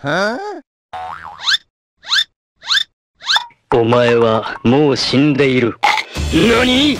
はあ？お前はもう死んでいる。何？